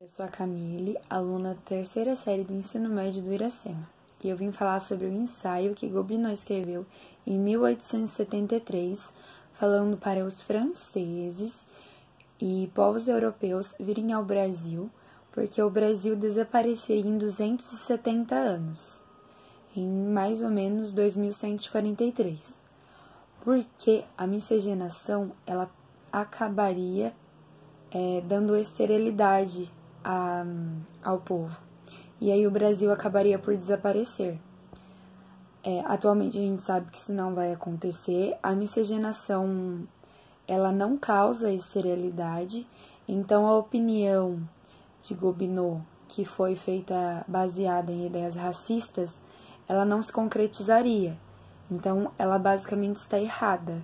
Eu sou a Camille, aluna da terceira série do ensino médio do Iracema, e eu vim falar sobre o ensaio que Gobineau escreveu em 1873, falando para os franceses e povos europeus virem ao Brasil, porque o Brasil desapareceria em 270 anos, em mais ou menos 2143, porque a miscigenação ela acabaria é, dando esterilidade a, ao povo. E aí o Brasil acabaria por desaparecer. É, atualmente a gente sabe que isso não vai acontecer. A miscigenação ela não causa esterilidade, então a opinião de Gobineau, que foi feita baseada em ideias racistas, ela não se concretizaria. Então ela basicamente está errada.